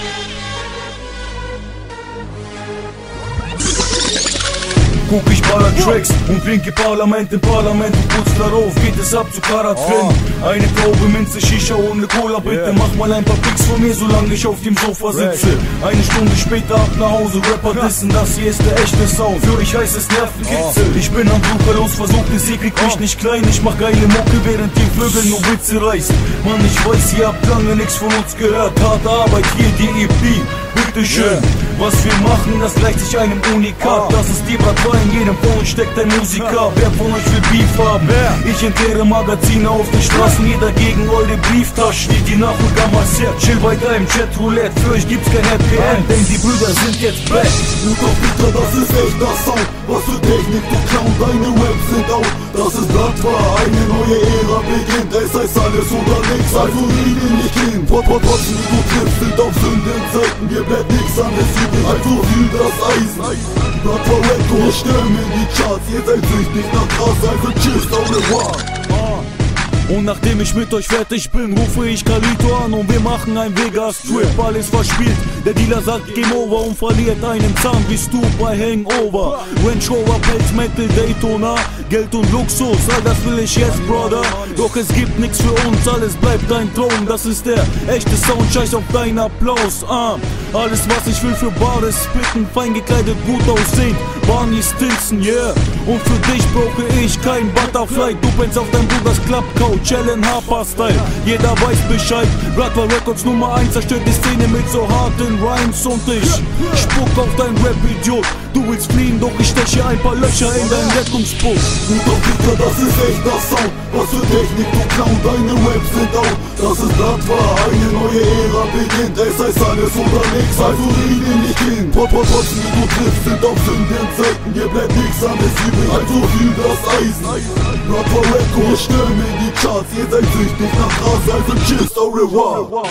Yeah. Guck ich baller Tracks und winke Parlament im Parlament und kurz darauf geht es ab zu Karat Finn. Eine Taube Minze, Shisha ohne Cola, bitte mach mal ein paar Pics von mir, solange ich auf dem Sofa sitze. Eine Stunde später ab nach Hause, Rapper dissen, das hier ist der echte Sound. Für dich heißt es Nervenkitzel. Ich bin am Flucher los, versucht es, ihr kriegt mich nicht klein. Ich mach geile Mucke, während die Vögel nur Witze reißt. Mann, ich weiß, ihr habt lange nichts von uns gehört. Harte Arbeit, hier die EP. Bitteschön, was wir machen, das gleicht sich einem Unikat. Das ist die Bratwa, in jedem uns steckt ein Musiker. Wer von euch will Beef haben? Ich entleere Magazine auf den Straßen, jeder gegen eure Brieftaschen. Die, die Nachfolger massiert, chill weiter im Chat Roulette. Für euch gibt's kein Happy End, denn die Brüder sind jetzt back. Peter, das ist echter Sound. Was für Technik, du Clown, deine Raps sind out. Das ist Blattwar, eine neue Ära beginnt. Es heißt alles oder nichts, also rede nicht hin. Die du triffst, sind auf Sündenzeiten. Dir bleibt nix anderes übrig, also fühl das Eisen. Blattwar Record, stürmen die Charts. Ihr seid süchtig nach Gras, also tschüss, au revoir. Und nachdem ich mit euch fertig bin, rufe ich Kalito an und wir machen ein Vegas-Trip. Alles verspielt, der Dealer sagt Game Over und verliert einen Zahn, bist du bei Hangover. Range Rover, Pelz, Metal, Daytona, Geld und Luxus, all das will ich jetzt, Brother. Doch es gibt nichts für uns, alles bleibt dein Traum. Das ist der echte Sound, scheiß auf deinen Applaus. Ah, alles was ich will für Bares, spitten, fein gekleidet, gut aussehen. Barney Stinson, yeah. Und für dich brauche ich kein Butterfly. Du pennst auf dein Bruders Clubcouch, Challenge Harper Style. Jeder weiß Bescheid. Bloodwell Records Nummer 1 zerstört die Szene mit so harten Rhymes und ich spuck auf dein Rap-Idiot. Du willst fliehen, doch ich steche ein paar Löcher in dein Rettungsboot. Gut auf Peter, das ist echter Sound. Was für Technik, du Clown, deine Raps sind out. Das ist Blattwar, eine neue Ära beginnt. Es heißt alles oder nix, also rede nicht hin. Pot, pot, Potzen, die du triffst, sind auf Sündenzeiten. Dir bleibt nix anderes übrig, also fühl das Eisen. Blattwar Record, stürmen die Charts. Ihr seid süchtig nach Gras, also tschüss, au revoir.